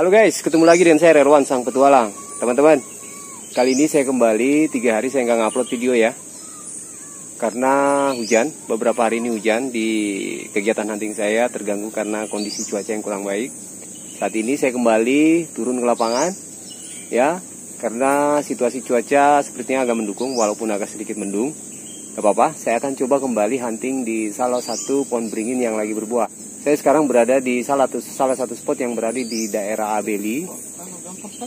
Halo guys, ketemu lagi dengan saya Rerwan Sang Petualang Teman-teman, kali ini saya kembali. Tiga hari saya nggak ngupload video ya. Karena hujan, beberapa hari ini hujan Di kegiatan hunting saya. Terganggu karena kondisi cuaca yang kurang baik. Saat ini saya kembali turun ke lapangan Ya, karena situasi cuaca sepertinya agak mendukung Walaupun agak sedikit mendung Gak apa-apa, saya akan coba kembali hunting di salah satu pohon beringin yang lagi berbuah saya sekarang berada di salah satu salah satu spot yang berada di daerah Abeli,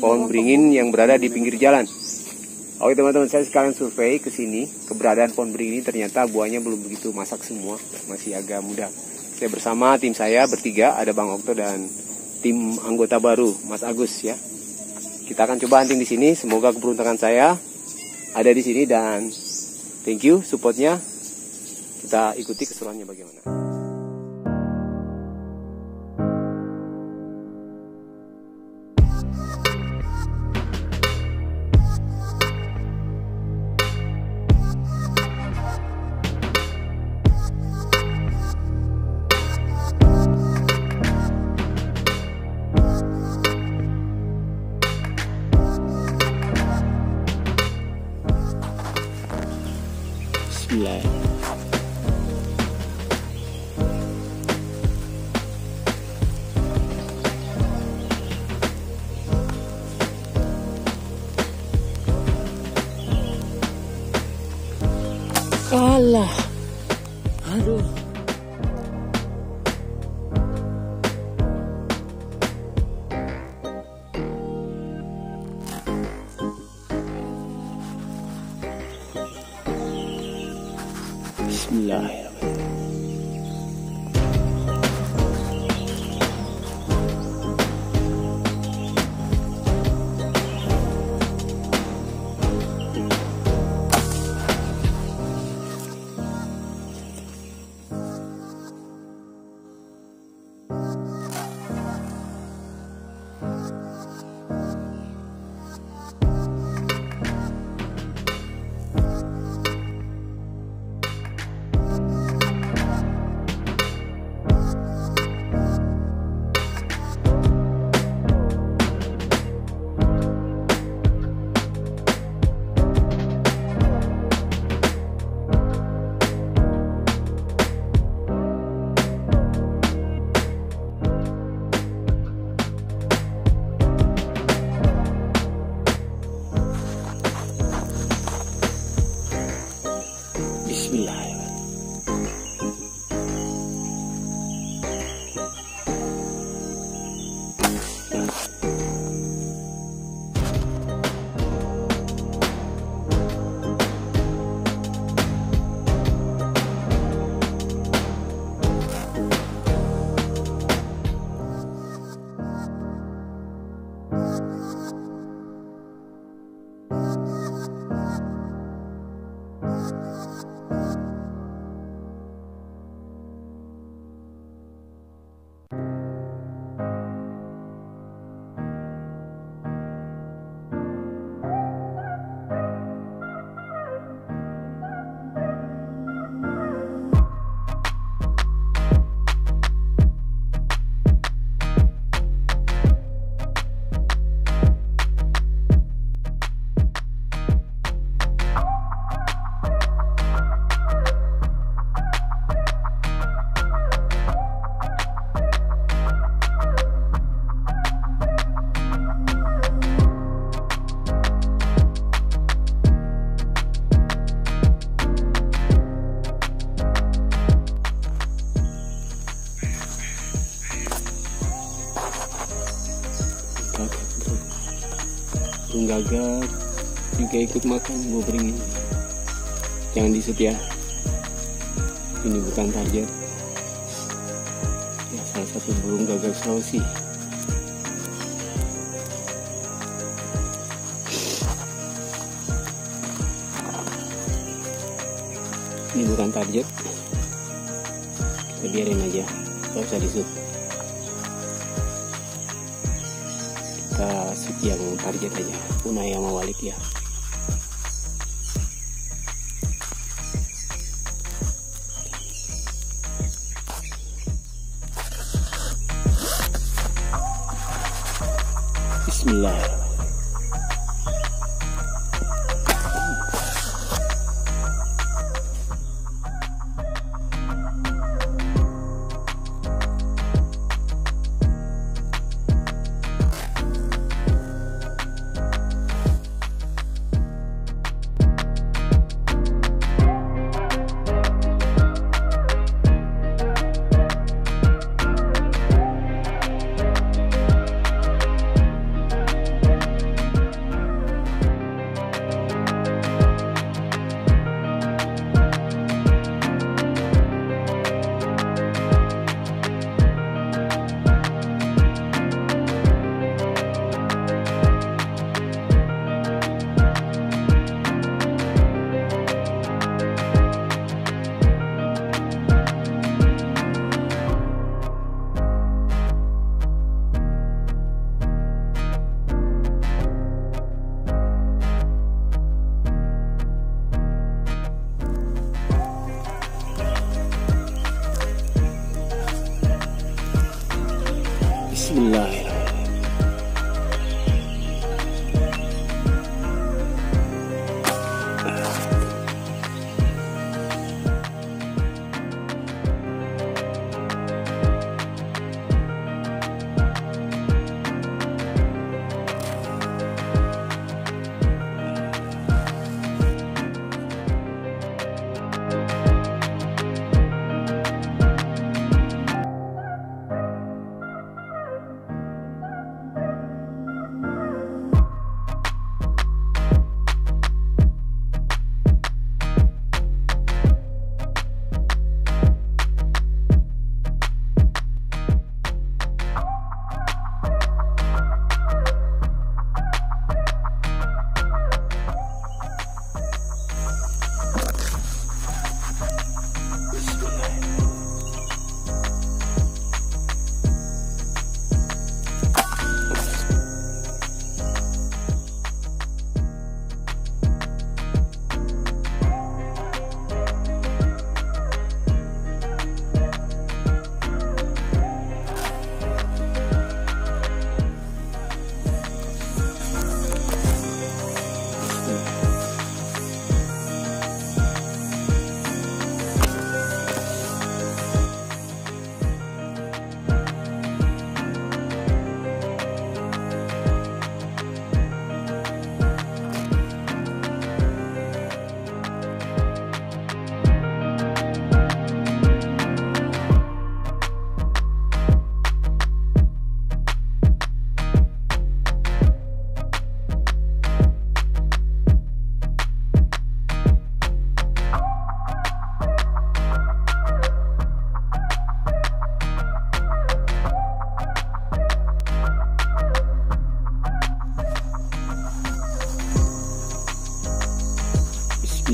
pohon beringin yang berada di pinggir jalan. Oke teman-teman, saya sekarang survei ke sini. Keberadaan pohon beringin ini ternyata buahnya belum begitu masak semua, masih agak muda. Saya bersama tim saya bertiga, ada Bang Okto dan tim anggota baru, Mas Agus ya. Kita akan coba hunting di sini. Semoga keberuntungan saya ada di sini dan thank you supportnya. Kita ikuti keseruannya bagaimana. मिला Allah. Aduh. Gagak juga ikut makan buah beringin jangan disut ya ini bukan target. Ya salah satu burung gagak Sulawesi. Ini bukan target. Kita biarin aja. Gak usah disut yang target aja Unaya Mawalik ya Bismillah.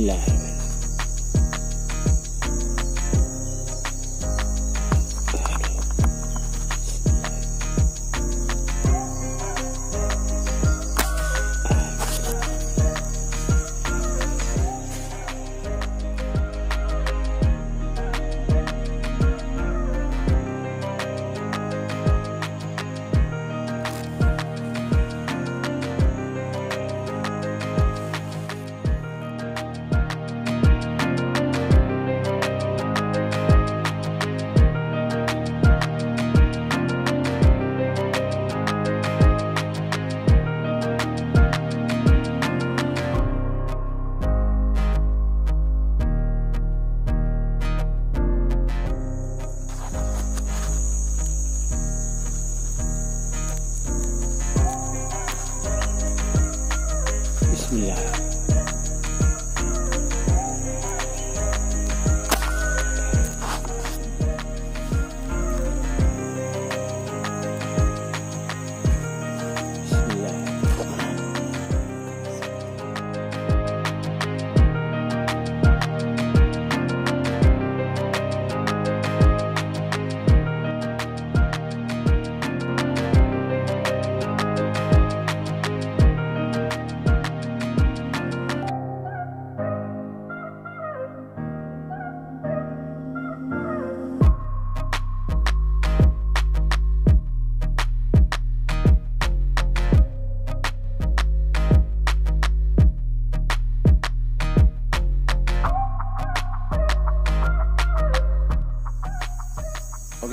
Popular.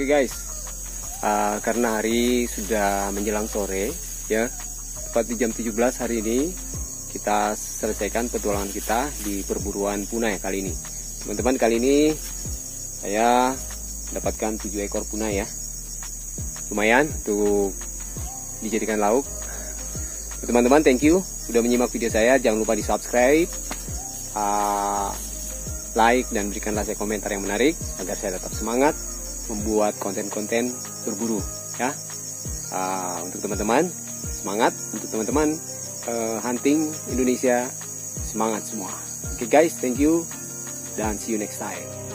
Guys, uh, karena hari sudah menjelang sore, ya, tepat di jam 17 hari ini kita selesaikan petualangan kita di perburuan punai kali ini. Teman-teman kali ini saya dapatkan 7 ekor punai ya. Lumayan untuk dijadikan lauk. Teman-teman thank you sudah menyimak video saya. Jangan lupa di subscribe, uh, like dan berikanlah saya komentar yang menarik agar saya tetap semangat membuat konten-konten berburu ya. Uh, untuk teman-teman semangat untuk teman-teman uh, hunting Indonesia semangat semua. Oke okay guys, thank you dan see you next time.